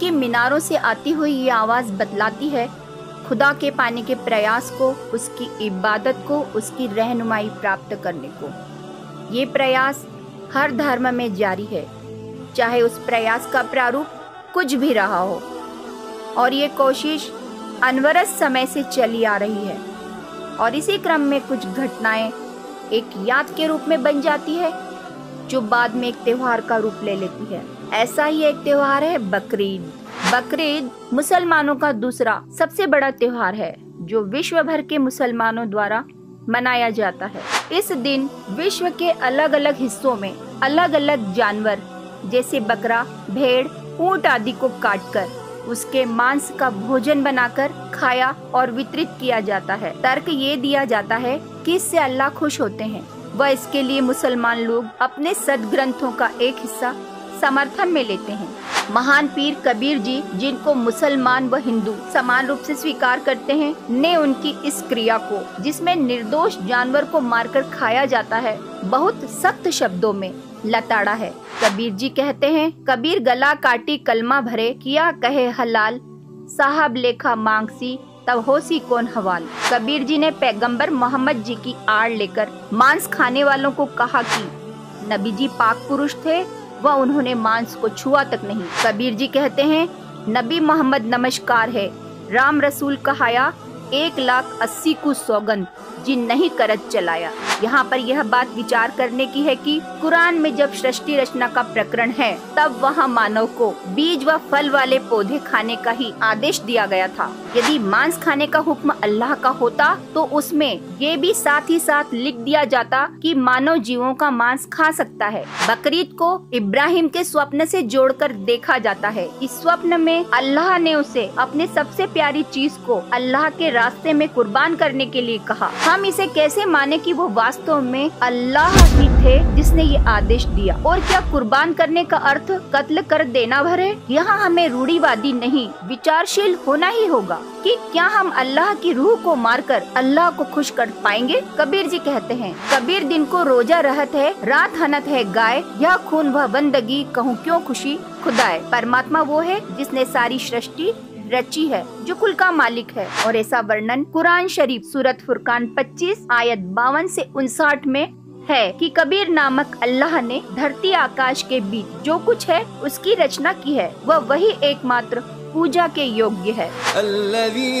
के मीनारों से आती हुई ये आवाज बतलाती है खुदा के पाने के प्रयास को उसकी इबादत को उसकी रहनुमाई प्राप्त करने को ये प्रयास हर धर्म में जारी है, चाहे उस प्रयास का प्रारूप कुछ भी रहा हो। और ये कोशिश अनवरत समय से चली आ रही है। और इसी क्रम में कुछ घटनाएँ एक याद के रूप में बन जाती है, जो बाद में एक त्योहार का रूप ले लेती है। ऐसा ही एक त्योहार है बकरीद। बकरीद मुसलमानों का दूसरा सबसे बड़ा त्योहार है, जो विश्व भर के मुसलमानों द्वारा मनाया जाता है। इस दिन विश्व के अलग अलग हिस्सों में अलग अलग जानवर, जैसे बकरा, भेड़, ऊँट आदि को काटकर, उसके मांस का भोजन बनाकर खाया और वितरित किया जाता है। तर्क ये दिया जाता है कि इससे अल्लाह खुश होते हैं। वह इसके लिए मुसलमान लोग अपने सदग्रंथों का एक हिस्सा समर्थन में लेते हैं। महान पीर कबीर जी, जिनको मुसलमान व हिंदू समान रूप से स्वीकार करते हैं, ने उनकी इस क्रिया को, जिसमें निर्दोष जानवर को मारकर खाया जाता है, बहुत सख्त शब्दों में लताड़ा है। कबीर जी कहते हैं, कबीर गला काटी, कलमा भरे, किया कहे हलाल, साहब लेखा मांगसी, तब होसी कौन हवाल? कबीर जी ने पैगंबर मोहम्मद जी की आड़ लेकर मांस खाने वालों को कहा कि नबी जी पाक पुरुष थे व उन्होंने मांस को छुआ तक नहीं। कबीर जी कहते हैं, नबी मोहम्मद नमस्कार है। राम रसूल कहाया, एक लाख अस्सी को सौगंध। जिन नहीं करत चलाया। यहाँ पर यह बात विचार करने की है कि कुरान में जब सृष्टि रचना का प्रकरण है, तब वहाँ मानव को बीज व फल वाले पौधे खाने का ही आदेश दिया गया था। यदि मांस खाने का हुक्म अल्लाह का होता तो उसमें ये भी साथ ही साथ लिख दिया जाता कि मानव जीवों का मांस खा सकता है। बकरीद को इब्राहिम के स्वप्न से जोड़कर देखा जाता है। इस स्वप्न में अल्लाह ने उसे अपने सबसे प्यारी चीज़ को अल्लाह के रास्ते में कुर्बान करने के लिए कहा। हम इसे कैसे माने कि वो वास्तव में अल्लाह ही थे जिसने ये आदेश दिया? और क्या कुर्बान करने का अर्थ कत्ल कर देना भर है? यहाँ हमें रूढ़ीवादी नहीं, विचारशील होना ही होगा कि क्या हम अल्लाह की रूह को मारकर अल्लाह को खुश कर पाएँगे? कबीर जी कहते हैं, कबीर दिन को रोजा रहत है, रात हनत है गाय यह खून वह बंदगी कहूँ क्यों खुशी? खुदाए, परमात्मा वो है जिसने सारी सृष्टि रची है, जो कुल का मालिक है। और ऐसा वर्णन कुरान शरीफ सूरत फुरकान 25 आयत बावन से उनसाठ में है कि कबीर नामक अल्लाह ने धरती आकाश के बीच जो कुछ है, उसकी रचना की है। वह वही एकमात्र पूजा के योग्य है। अल्लवी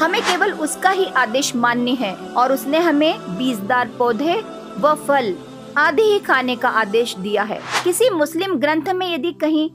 हमें केवल उसका ही आदेश मान्य है और उसने हमें बीजदार पौधे व फल आदि ही खाने का आदेश दिया है। किसी मुस्लिम ग्रंथ में यदि कहीं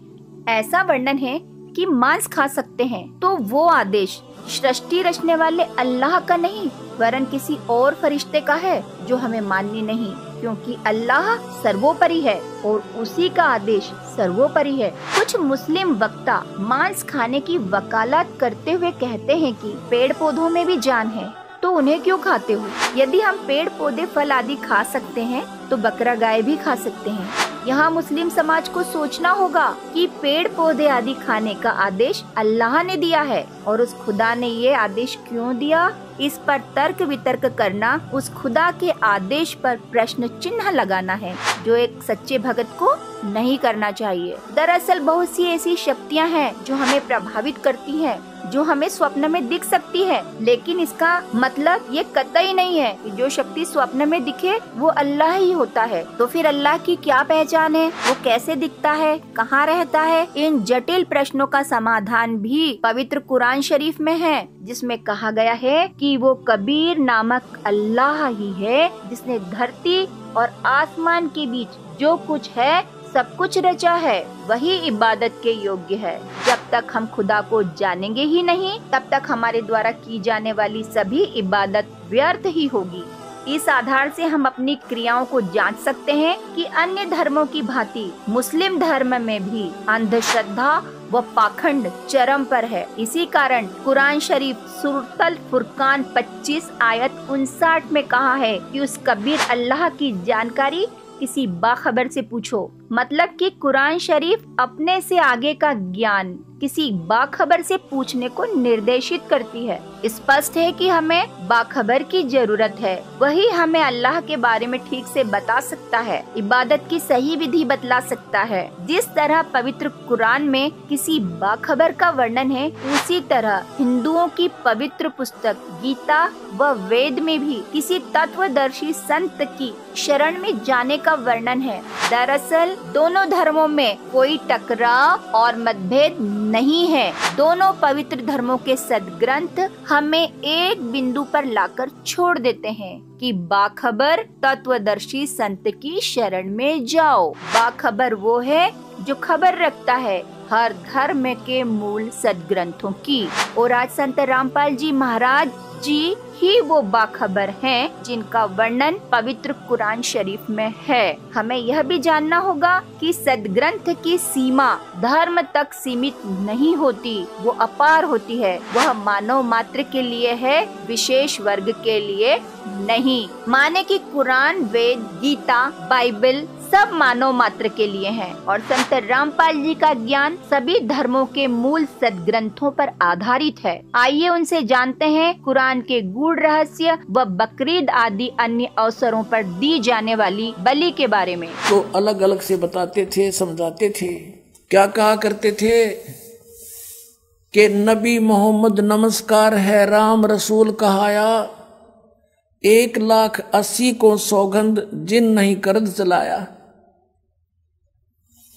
ऐसा वर्णन है कि मांस खा सकते हैं तो वो आदेश सृष्टि रचने वाले अल्लाह का नहीं, वरन किसी और फरिश्ते का है जो हमें मान्य नहीं। क्योंकि अल्लाह सर्वोपरि है और उसी का आदेश सर्वोपरि है। कुछ मुस्लिम वक्ता मांस खाने की वकालत करते हुए कहते हैं कि पेड़ पौधों में भी जान है तो उन्हें क्यों खाते हो? यदि हम पेड़ पौधे फल आदि खा सकते हैं तो बकरा गाय भी खा सकते हैं। यहाँ मुस्लिम समाज को सोचना होगा कि पेड़ पौधे आदि खाने का आदेश अल्लाह ने दिया है और उस खुदा ने ये आदेश क्यों दिया? इस पर तर्क वितर्क करना, उस खुदा के आदेश पर प्रश्न चिन्ह लगाना है, जो एक सच्चे भगत को नहीं करना चाहिए। दरअसल बहुत सी ऐसी शक्तियाँ हैं जो हमें प्रभावित करती हैं। जो हमें स्वप्न में दिख सकती है, लेकिन इसका मतलब ये कतई नहीं है कि जो शक्ति स्वप्न में दिखे, वो अल्लाह ही होता है। तो फिर अल्लाह की क्या पहचान है? वो कैसे दिखता है? कहाँ रहता है? इन जटिल प्रश्नों का समाधान भी पवित्र कुरान शरीफ में है, जिसमें कहा गया है कि वो कबीर नामक अल्लाह ही है, जिसने धरती और आसमान के बीच जो कुछ है सब कुछ रचा है, वही इबादत के योग्य है। जब तक हम खुदा को जानेंगे ही नहीं, तब तक हमारे द्वारा की जाने वाली सभी इबादत व्यर्थ ही होगी। इस आधार से हम अपनी क्रियाओं को जाँच सकते हैं कि अन्य धर्मों की भांति, मुस्लिम धर्म में भी अंधश्रद्धा व पाखंड चरम पर है। इसी कारण कुरान शरीफ सुरतल फुरकान 25 आयत उनसाठ में कहा है कि उस कबीर अल्लाह की जानकारी किसी बाखबर से पूछो। मतलब कि कुरान शरीफ अपने से आगे का ज्ञान किसी बाखबर से पूछने को निर्देशित करती है। स्पष्ट है कि हमें बाखबर की ज़रूरत है। वही हमें अल्लाह के बारे में ठीक से बता सकता है, इबादत की सही विधि बतला सकता है। जिस तरह पवित्र कुरान में किसी बाखबर का वर्णन है, उसी तरह हिंदुओं की पवित्र पुस्तक, गीता व वेद में भी किसी तत्वदर्शी संत की शरण में जाने का वर्णन है। दरअसल दोनों धर्मों में कोई टकराव और मतभेद नहीं है। दोनों पवित्र धर्मों के सदग्रंथ हमें एक बिंदु पर लाकर छोड़ देते हैं कि बाखबर तत्वदर्शी संत की शरण में जाओ। बाखबर वो है जो खबर रखता है हर धर्म के मूल सदग्रंथों की। और आज संत रामपाल जी महाराज जी ही वो बाखबर हैं जिनका वर्णन पवित्र कुरान शरीफ में है। हमें यह भी जानना होगा कि सदग्रंथ की सीमा धर्म तक सीमित नहीं होती, वो अपार होती है। वह मानव मात्र के लिए है, विशेष वर्ग के लिए नहीं। माने कि कुरान, वेद, गीता, बाइबल सब मानव मात्र के लिए हैं और संत रामपाल जी का ज्ञान सभी धर्मों के मूल सदग्रंथों पर आधारित है। आइए उनसे जानते हैं कुरान के गूढ़ रहस्य व बकरीद आदि अन्य अवसरों पर दी जाने वाली बलि के बारे में। तो अलग अलग से बताते थे, समझाते थे। क्या कहा करते थे? कि नबी मोहम्मद नमस्कार है, राम रसूल कहाया, एक लाख अस्सी को सौगंध जिन नहीं करद चलाया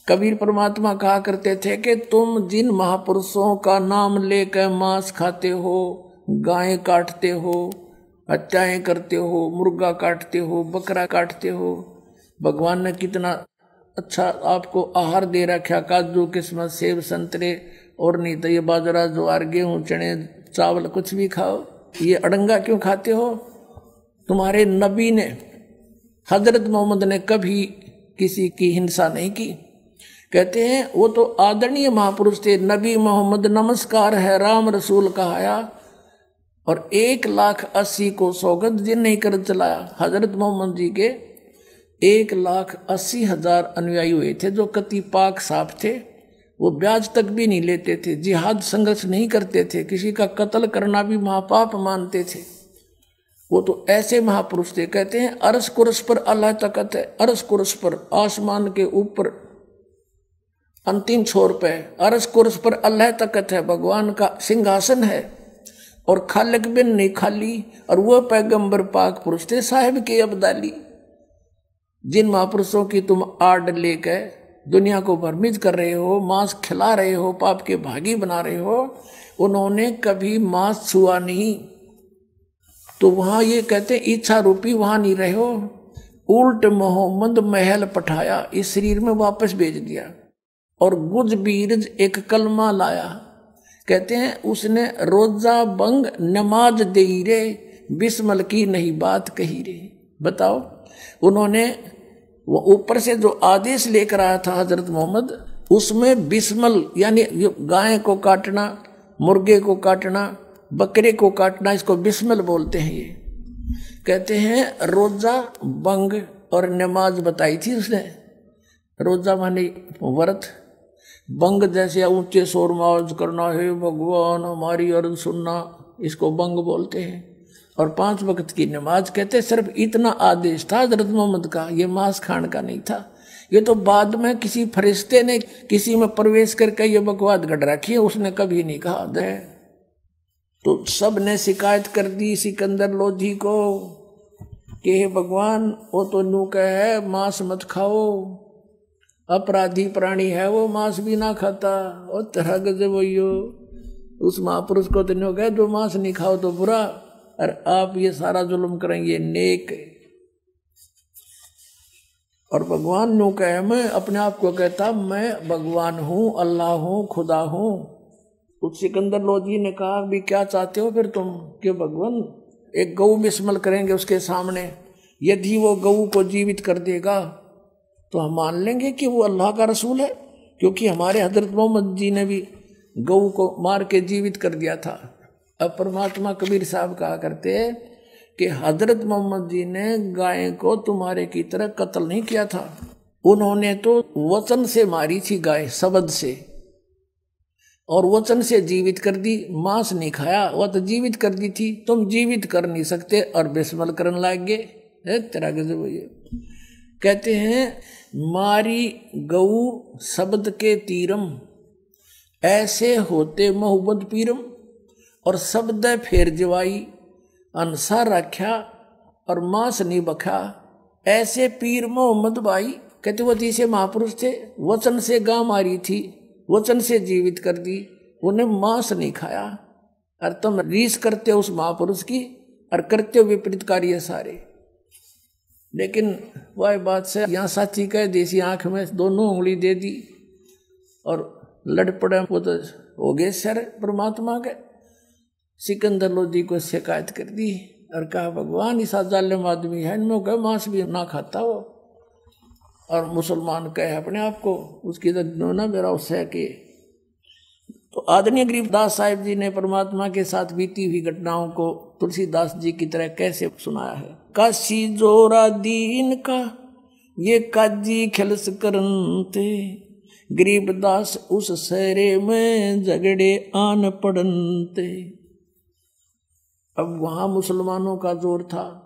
कबीर परमात्मा कहा करते थे कि तुम जिन महापुरुषों का नाम लेकर मांस खाते हो, गायें काटते हो, हत्याएँ करते हो, मुर्गा काटते हो, बकरा काटते हो, भगवान ने कितना अच्छा आपको आहार दे रखा, काजू, किस्मत, सेब, संतरे, और नहीं तो ये बाजरा, ज्वार, गेहूँ, चने, चावल, कुछ भी खाओ। ये अड़ंगा क्यों खाते हो? तुम्हारे नबी ने, हज़रत मोहम्मद ने कभी किसी की हिंसा नहीं की। कहते हैं, वो तो आदरणीय महापुरुष थे, नबी मोहम्मद नमस्कार है, राम रसूल कहाया और एक लाख अस्सी को सौगत जिन नहीं कर चलाया। हज़रत मोहम्मद जी के एक लाख अस्सी हज़ार अनुयायी हुए थे, जो कति पाक साफ़ थे। वो ब्याज तक भी नहीं लेते थे, जिहाद संघर्ष नहीं करते थे, किसी का कत्ल करना भी महापाप मानते थे। वो तो ऐसे महापुरुष थे, कहते हैं, अरस कुरस पर अल्लाह तकत है, अरस कुरस पर आसमान के ऊपर अंतिम छोर पे अरस कुरस पर अल्लाह तकत है, भगवान का सिंहासन है। और खालक बिन नहीं खाली, और वह पैगंबर पाक पुरुष थे साहेब के अबदाली। जिन महापुरुषों की तुम आड लेकर दुनिया को भ्रमित कर रहे हो, मांस खिला रहे हो, पाप के भागी बना रहे हो, उन्होंने कभी मांस छुआ नहीं। तो वहाँ ये कहते, इच्छा रूपी वहाँ नहीं रहे हो। उल्ट मोहम्मद महल पठाया, इस शरीर में वापस भेज दिया। और गुज बीरज एक कलमा लाया। कहते हैं, उसने रोजा बंग नमाज़ दे रे, बिस्मल की नहीं बात कही रे। बताओ, उन्होंने वो ऊपर से जो आदेश लेकर आया था हज़रत मोहम्मद, उसमें बिस्मल, यानी गाय को काटना, मुर्गे को काटना, बकरे को काटना, इसको बिस्मल बोलते हैं ये। कहते हैं, रोजा बंग और नमाज़ बताई थी उसने। रोजा माने व्रत। बंग जैसे ऊँचे शोर मावज करना, है भगवान, हमारी अर्ज़ सुनना, इसको बंग बोलते हैं। और पाँच वक्त की नमाज़ कहते, सिर्फ़ इतना आदेश था हज़रत मोहम्मद का, ये मांस खान का नहीं था। ये तो बाद में किसी फरिश्ते ने, किसी में प्रवेश करके ये बकवाद गढ़ रखी है, उसने कभी नहीं कहा, दे। तो सबने शिकायत कर दी सिकंदर लोधी को, कि हे भगवान, वो तो नू है, मांस मत खाओ। अपराधी प्राणी है, वो मांस भी ना खाता। और तरह गजे वही उस महापुरुष को तो गए जो मांस नहीं खाओ तो बुरा। और आप ये सारा जुल्म करेंगे, नेक। और भगवान नो कहे, मैं अपने आप को कहता, मैं भगवान हूँ, अल्लाह हूँ, खुदा हूँ। उस सिकंदर लोधी ने कहा भी क्या चाहते हो फिर तुम? कि भगवान, एक गऊ बिस्मल करेंगे उसके सामने। यदि वो गऊ को जीवित कर देगा तो हम मान लेंगे कि वो अल्लाह का रसूल है, क्योंकि हमारे हज़रत मोहम्मद जी ने भी गऊ को मार के जीवित कर दिया था। अब परमात्मा कबीर साहब कहा करते कि हज़रत मोहम्मद जी ने गाय को तुम्हारे की तरह कत्ल नहीं किया था। उन्होंने तो वचन से मारी थी गाय, शब्द से। और वचन से जीवित कर दी, मांस नहीं खाया, वह तो जीवित कर दी थी, तुम जीवित कर नहीं सकते और बेसमल करने लग गए। तेरा गजब ये। कहते हैं, मारी गऊ शब्द के तीरम, ऐसे होते मोहब्बत पीरम, और शब्द फेर जवाई, अनसा रख्या, और मांस नहीं बखा, ऐसे पीर मोहम्मद भाई कहते वो तीसरे महापुरुष थे, वचन से गा मारी थी, वचन से जीवित कर दी, उन्हें मांस नहीं खाया। और तुम रीस करते हो उस महापुरुष की, और करते हो विपरीत कार्य सारे। लेकिन वह बात से यहाँ साथी कह देसी आँख में दोनों उंगली दे दी और लड़ पड़े, वो तो हो गए सर परमात्मा के। सिकंदर लोधी को शिकायत कर दी और कहा, भगवान, इस जालिम आदमी है, इनमें कह मांस भी ना खाता वो और मुसलमान कहे, अपने आप को उसकी तो ना मेरा उससे कि तो आदरणीय गरीबदास साहिब जी ने परमात्मा के साथ बीती हुई घटनाओं को तुलसीदास जी की तरह कैसे सुनाया है? काशी जोरा दीन का, ये काजी खिलस करनते। गरीबदास उस सरे में झगड़े आन पड़नते। अब वहाँ मुसलमानों का ज़ोर था।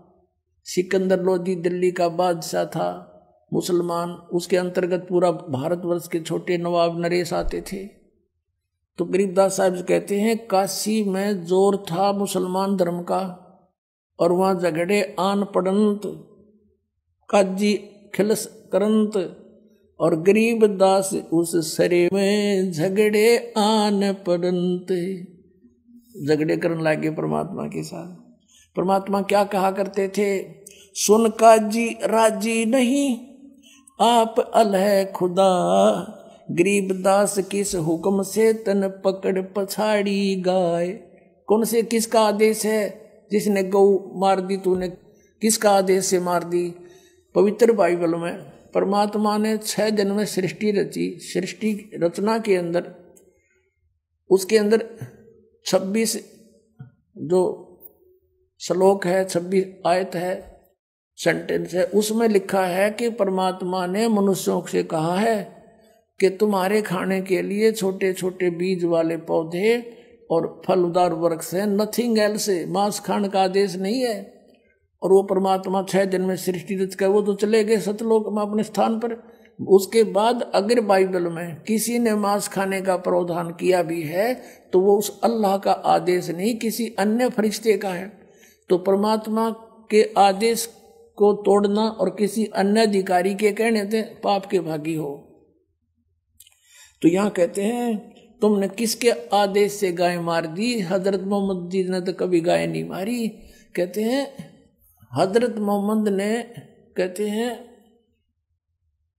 सिकंदर लोधी दिल्ली का बादशाह था। मुसलमान, उसके अंतर्गत पूरा भारतवर्ष के छोटे नवाब नरेश आते थे। तो गरीबदास साहब कहते हैं, काशी में ज़ोर था मुसलमान धर्म का और वहाँ झगड़े आन पड़ंत, काजी खिलस करंत और गरीब दास उस सरे में झगड़े आन पड़ंत। झगड़े करने लगे परमात्मा के साथ। परमात्मा क्या कहा करते थे? सुन काजी, राज़ी नहीं, आप अलह खुदा गरीब दास किस हुक्म से तन पकड़ पछाड़ी गाय कौन से किसका आदेश है? जिसने गौ मार दी, तूने किसका आदेश से मार दी? पवित्र बाइबल में परमात्मा ने छह दिन में सृष्टि रची। सृष्टि रचना के अंदर, उसके अंदर छब्बीस जो श्लोक है, छब्बीस आयत है सेंटेंस है, उसमें लिखा है कि परमात्मा ने मनुष्यों से कहा है कि तुम्हारे खाने के लिए छोटे छोटे बीज वाले पौधे और फलदार वृक्ष से नथिंग एल से मांस खाने का आदेश नहीं है। और वो परमात्मा छह दिन में सृष्टि रच कर वो तो चले गए सतलोक में अपने स्थान पर। उसके बाद अगर बाइबल में किसी ने मांस खाने का प्रावधान किया भी है तो वो उस अल्लाह का आदेश नहीं, किसी अन्य फरिश्ते का है। तो परमात्मा के आदेश को तोड़ना और किसी अन्य अधिकारी के कहने थे पाप के भागी हो। तो यहाँ कहते हैं, तुमने किसके आदेश से गाय मार दी? हज़रत मोहम्मद जी ने तो कभी गाय नहीं मारी। कहते हैं, हज़रत मोहम्मद ने कहते हैं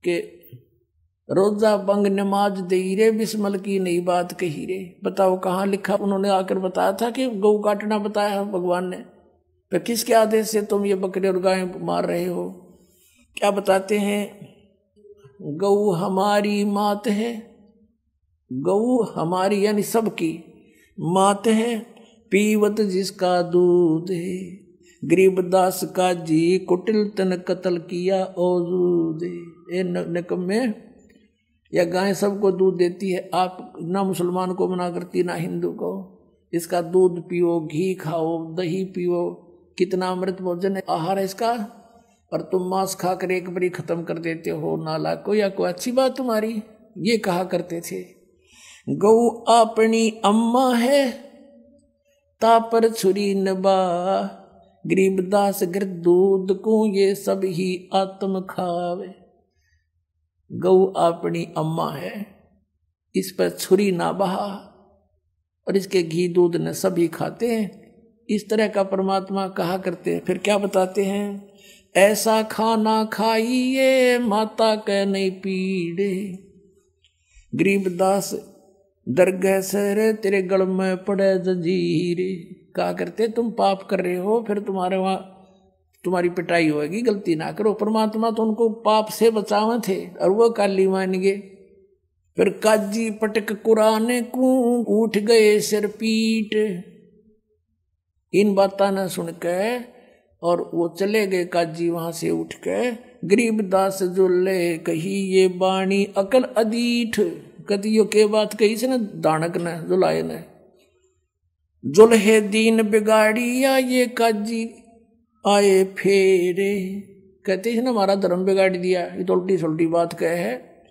कि रोजा बंग नमाज़ दे रे बिस्मल की नई बात कही रे बताओ कहाँ लिखा? उन्होंने आकर बताया था कि गौ काटना बताया भगवान ने। तो किसके आदेश से तुम ये बकरे और गाय मार रहे हो? क्या बताते हैं गऊ हमारी मात है। गऊ हमारी यानी सबकी मात है, पीवत जिसका दूध है। गरीबदास का जी कुटिल तन कतल किया औजूद ए निकम्मे या गाय सबको दूध देती है, आप ना मुसलमान को मना करती, ना हिंदू को। इसका दूध पियो, घी खाओ, दही पियो, कितना अमृत भोजन आहार है इसका। और तुम मांस खाकर एक बारी खत्म कर देते हो नाला को, या कोई अच्छी बात तुम्हारी? ये कहा करते थे। गौ अपनी अम्मा है। तापर छुरी नबा। गरीबदास गिर दूध को ये सब ही आत्म खावे। गौ अपनी अम्मा है। इस पर छुरी ना बहा और इसके घी दूध ने सभी खाते हैं। इस तरह का परमात्मा कहा करते हैं। फिर क्या बताते हैं? ऐसा खाना खाइए, माता कह नहीं पीड़े। गरीबदास दरगह सर, तेरे गल में पड़े जजीरे। कहा करते, तुम पाप कर रहे हो, फिर तुम्हारे वहाँ तुम्हारी पिटाई होगी गलती ना करो। परमात्मा तो उनको पाप से बचावे थे, और वह काली मान गए। फिर काजी पटक कुराने को उठ गए सिर पीट। इन बातों ने सुन के और वो चले गए काजी वहाँ से उठ के। गरीबदास जो ले कही, ये बाणी अकल अदीठ। कदियो के बात कही से ना, दानक ने जुलाए ने। जुल्हे दीन बिगाड़िया ये काजी, आए फेरे। कहते हैं ना हमारा धर्म बिगाड़ दिया, ये तो उल्टी सुलटी बात कह है।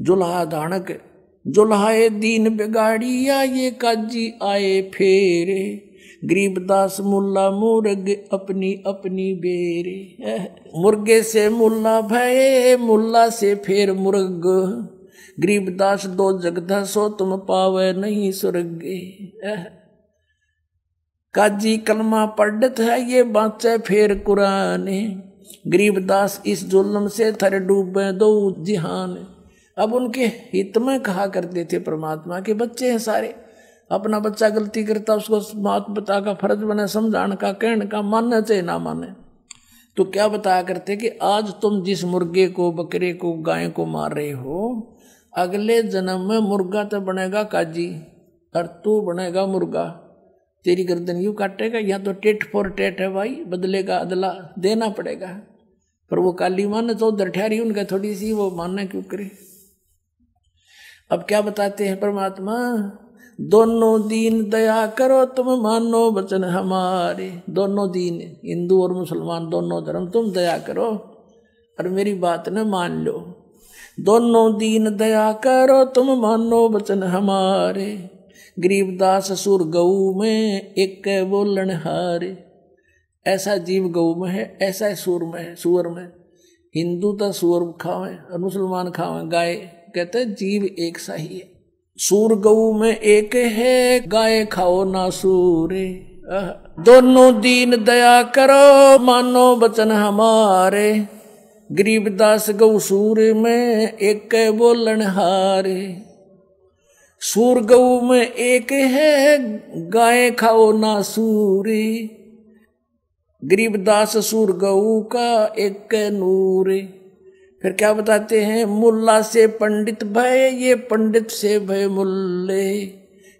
जुल्हा दानक जुल्हाए दीन बिगाड़िया ये काजी, आए फेरे। गरीबदास मुल्ला मुर्ग अपनी अपनी बेरे। मुर्गे से मुल्ला भय मुल्ला से फेर मुर्ग। गरीबदास दो जगदा सो तुम पावे नहीं स्वर्गे काजी कलमा पढ़त है, ये बाचे फेर कुरान। गरीबदास इस जुल्म से थर डूबे दो जिहान। अब उनके हित में कहा करते थे परमात्मा के बच्चे हैं सारे। अपना बच्चा गलती करता, उसको मात पिता का फ़र्ज़ बने, समझाने का, कहने का, मानना चाहे ना माने। तो क्या बताया करते कि आज तुम जिस मुर्गे को, बकरे को, गाय को मार रहे हो अगले जन्म में मुर्गा तो बनेगा काजी और तू बनेगा मुर्गा। तेरी गर्दन यू काटेगा या तो टेट फॉर टेट है भाई, बदलेगा, अदला देना पड़ेगा। पर वो काली मान चौधर ठहरी उनका थोड़ी सी वो मानना क्यों करे? अब क्या बताते हैं परमात्मा? दोनों दीन दया करो, तुम मानो वचन हमारे। दोनों दीन, हिंदू और मुसलमान, दोनों धर्म, तुम दया करो। और मेरी बात न मान लो। दोनों दीन दया करो, तुम मानो वचन हमारे। गरीबदास सुर गऊ में, एक बोलन हारे। ऐसा जीव गऊ में है, ऐसा है सुर में है, सुअर में। हिंदू तो सुअर खावे, और मुसलमान खावे, गाय। कहते जीव एक सा ही है। सूर गऊ में एक है, गाय खाओ ना सूरे। दोनों दीन दया करो, मानो बचन हमारे। गरीबदास गौ सूर में एक बोलन हारे सूर गऊ में एक है गाय खाओ ना सूरी गरीबदास सूर गऊ का एक नूर फिर क्या बताते हैं मुल्ला से पंडित भय ये पंडित से भय मुल्ले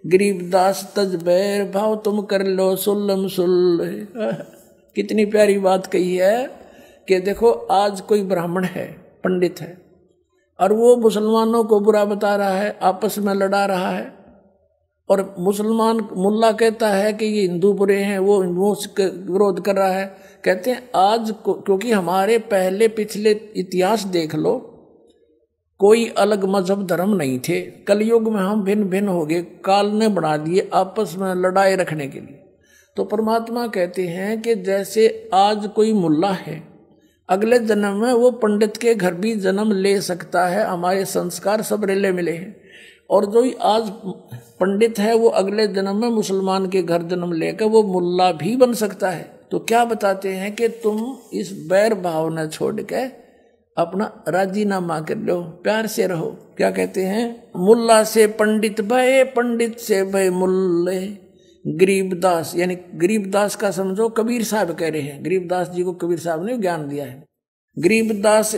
गरीबदास तज बैर भाव तुम कर लो सुल्लम सुल्ले कितनी प्यारी बात कही है कि देखो, आज कोई ब्राह्मण है, पंडित है, और वो मुसलमानों को बुरा बता रहा है, आपस में लड़ा रहा है, और मुसलमान मुल्ला कहता है कि ये हिंदू बुरे हैं, वो हिंदुओं से विरोध कर रहा है। कहते हैं, आज क्योंकि हमारे पहले पिछले इतिहास देख लो, कोई अलग मज़हब धर्म नहीं थे। कलयुग में हम भिन्न भिन्न हो गए काल ने बना दिए आपस में लड़ाई रखने के लिए। तो परमात्मा कहते हैं कि जैसे आज कोई मुल्ला है अगले जन्म में वो पंडित के घर भी जन्म ले सकता है, हमारे संस्कार सब रेले मिले हैं। और जो आज पंडित है, वो अगले जन्म में मुसलमान के घर जन्म लेकर वो मुल्ला भी बन सकता है। तो क्या बताते हैं कि तुम इस बैर भावना छोड़ के अपना राजीनामा कर लो, प्यार से रहो। क्या कहते हैं? मुल्ला से पंडित भय, पंडित से भय मुल्ले। गरीबदास, यानी गरीबदास का समझो कबीर साहब कह रहे हैं। गरीबदास जी को कबीर साहब ने ज्ञान दिया है। गरीबदास,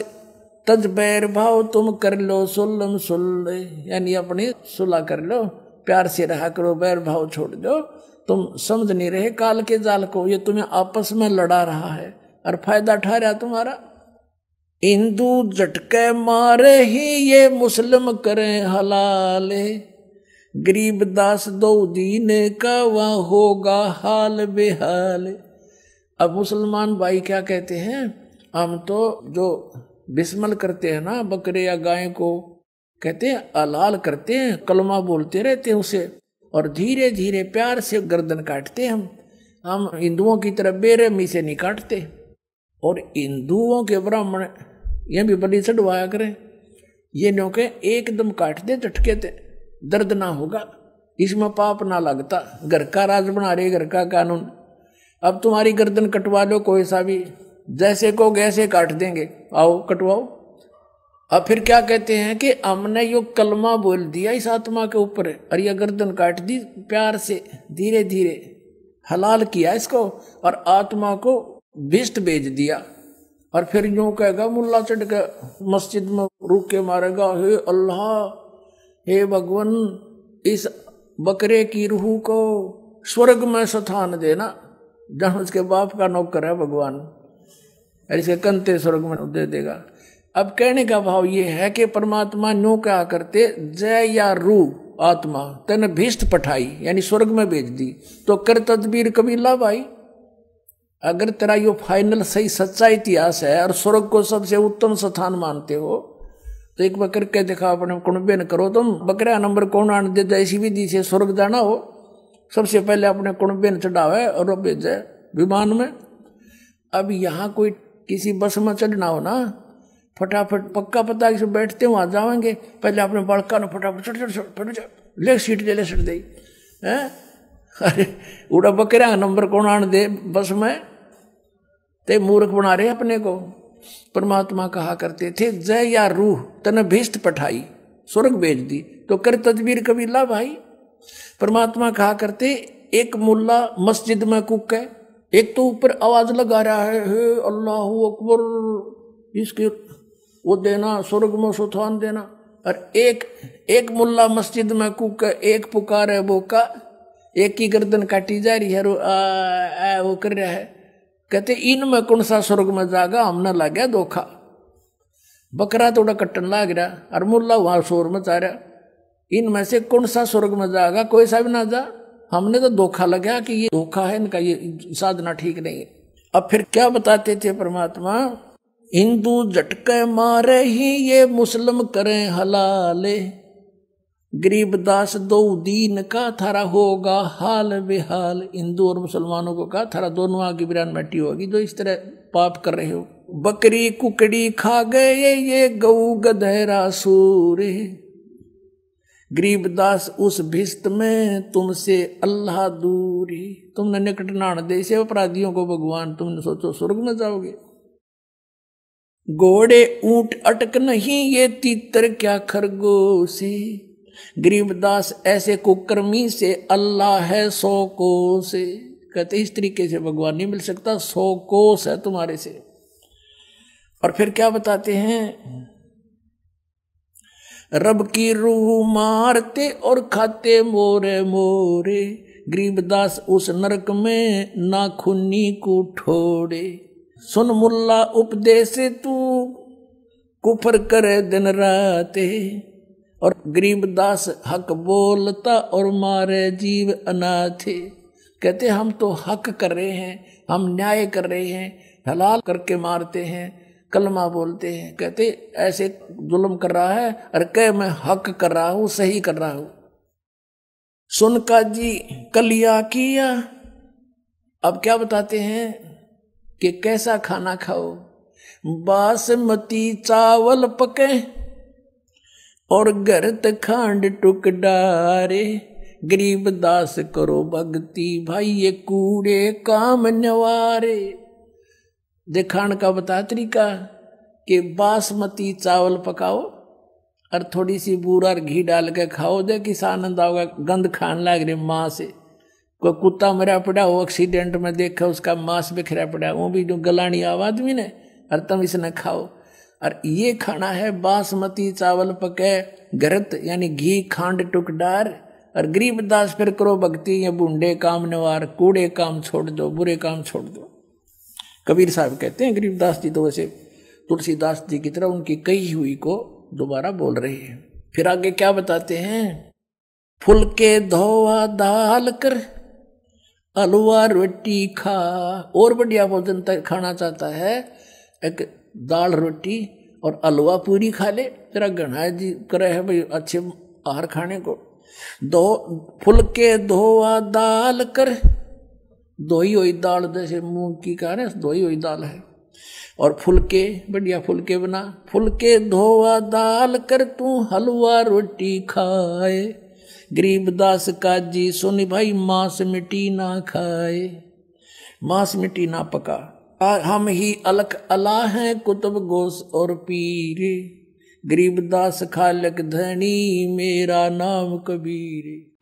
तज बैर भाव तुम कर लो सुल्लम सुल यानी अपनी सुलह कर लो, प्यार से रहा करो बैर भाव छोड़ दो। तुम समझ नहीं रहे काल के जाल को, ये तुम्हें आपस में लड़ा रहा है और फ़ायदा ठहरा तुम्हारा। हिंदू झटके मारे ही ये मुस्लिम करें हलाले। गरीब दास दो दीन का वह होगा हाल बेहाल। अब मुसलमान भाई क्या कहते हैं? हम तो जो बिस्मल करते हैं ना, बकरे या गाय को, कहते हैं, अलाल करते हैं, कलमा बोलते रहते हैं उसे, और धीरे धीरे प्यार से गर्दन काटते हम। हम हिंदुओं की तरह बेरहमी से नहीं काटते। और हिंदुओं के ब्राह्मण यह भी बलि चढ़वाया करें। ये नो के एकदम काट दे झटके थे दर्द ना होगा, इसमें पाप ना लगता। घर का राज बना रहे, घर का कानून। अब तुम्हारी गर्दन कटवा लो, कोई सा भी। जैसे को गैसे काट देंगे। आओ, कटवाओ। अब फिर क्या कहते हैं कि हमने यो कलमा बोल दिया इस आत्मा के ऊपर। और यह गर्दन काट दी प्यार से धीरे धीरे हलाल किया इसको और आत्मा को भिष्ट भेज दिया। और फिर यूँ कहेगा, मुल्ला चढ़ के मस्जिद में रुक के मारेगा, हे अल्लाह। हे भगवान, इस बकरे की रूह को स्वर्ग में स्थान देना। जहाँ उसके बाप का नौकर है भगवान, ऐसे कंते स्वर्ग में दे देगा। अब कहने का भाव ये है कि परमात्मा नो क्या करते, जय या रू आत्मा, तेने भीष्ट पठाई, यानी स्वर्ग में भेज दी। तो कर तदबीर कबीला भाई अगर तेरा यो फाइनल सही सच्चा इतिहास है और स्वर्ग को सबसे उत्तम स्थान मानते हो तो एक बार करके दिखा अपने कुणबे न करो तुम? बकरा नंबर कौन आने दे ऐसी विधि से स्वर्ग जाना हो। सबसे पहले अपने कुणबे न चढ़ावे और भेजे विमान में। अब यहाँ कोई किसी बस में चढ़ना हो ना, फटाफट पक्का पता कि बैठते वहाँ जाएँगे पहले अपने बड़का ने फटाफट चढ़ चढ़ चढ़ चढ़ ले सीट ले ले सीट दे। हैं? अरे, उड़ा बकरा नंबर कौन आने दे बस में? ते मूर्ख बना रहे अपने को। परमात्मा कहा करते थे, जय या रूह, तन भीष्ट पठाई, स्वर्ग भेज दी तो कर तदबीर कभी ला भाई परमात्मा कहा करते, एक मुल्ला मस्जिद में कुक है, एक तो ऊपर आवाज़ लगा रहा है, हे अल्लाह अकबर, इसके वो देना, स्वर्ग में सुथान देना। और एक एक मुल्ला मस्जिद में कुक है, एक पुकार है, वो का, एक की गर्दन काटी जा रही है वो कर रहा है। कहते, इन में कौन सा स्वर्ग में जागा? हमने लग गया धोखा। बकरा थोड़ा कट्टन लाग रहा, और मुल्ला वहाँ शोर में चाह रहा इनमें से कौन सा स्वर्ग में जाएगा कोई सा भी ना जा। हमने तो धोखा लगा कि ये धोखा है, इनका ये साधना ठीक नहीं है। अब फिर क्या बताते थे परमात्मा? हिंदू झटके मारे ही ये मुस्लिम करें हलाले। गरीबदास दो दीन का थारा होगा, हाल बेहाल। हिंदू और मुसलमानों को कहा, थारा दोनों आगे बिरान मट्टी होगी, जो इस तरह पाप कर रहे हो। बकरी, कुकड़ी खा गए ये गऊ गधेरा सूर्य गरीबदास उस भिस्त में तुमसे अल्लाह दूरी। तुमने निकट नाण दे से अपराधियों को भगवान, तुमने सोचो, स्वर्ग में जाओगे। घोड़े ऊँट अटक नहीं, ये तीतर क्या खरगोशी। गरीबदास ऐसे कुकर्मी से अल्लाह है सौ को से। कहते इस तरीके से भगवान नहीं मिल सकता सौ कोस है तुम्हारे से। और फिर क्या बताते हैं? रब की रूह मारते और खाते मोरे मोरे। गरीबदास उस नरक में ना खुन्नी को ठोड़े। सुन मुल्ला उपदेश तू कुफर करे दिन राते। और गरीबदास हक बोलता और मारे जीव अनाथे। कहते, हम तो हक कर रहे हैं, हम न्याय कर रहे हैं, हलाल करके मारते हैं, कलमा बोलते हैं। कहते, ऐसे जुल्म कर रहा है और कह, मैं हक कर रहा हूँ, सही कर रहा हूँ। सुन का जी कलिया किया। अब क्या बताते हैं कि कैसा खाना खाओ? बासमती चावल पके और गर्त खांड टुक डारे। गरीब दास करो भक्ति, भाई, ये कूड़े काम नवारे। दिखाण का बता तरीका कि बासमती चावल पकाओ और थोड़ी सी बूरा और घी डाल के खाओ। दे किस आनंद आओगा गंद खान लग रही माँ से। कोई कुत्ता मरा पड़ा, वो एक्सीडेंट में देखा, उसका मांस बिखरा पड़ा, वो भी जो गलानी आवाज़ भी ने, और तुम इसने खाओ। और ये खाना है बासमती चावल पके, गरत यानी घी खांड टुकडार, और गरीब दास फिर करो भक्ति, या बूढ़े काम नवार, कूड़े काम छोड़ दो, बुरे काम छोड़ दो। कबीर साहब कहते हैं गरीबदास जी तो वैसे तुलसीदास जी की तरह उनकी कही हुई को दोबारा बोल रहे हैं। फिर आगे क्या बताते हैं? फुलके धोआ दाल कर अलुआ रोटी खा। और बढ़िया भोजन खाना चाहता है, एक दाल रोटी और अलवा पूरी खा ले। तेरा गणा जी करे है भाई अच्छे आहार खाने को। दो फुलके धोआ दाल कर। दोई हुई दाल जैसे मूंग की कहा ना दोई हुई दाल है। और फुलके, बढ़िया फुलके बना। फुलके धोआ दाल कर, तू हलवा रोटी खाए। गरीब गरीबदास काजी, सुन भाई, मांस मिट्टी ना खाए। मांस मिट्टी ना पका। हम ही अलख अला हैं, कुतुब गोस और पीर। गरीबदास खालक धनी, मेरा नाम कबीर।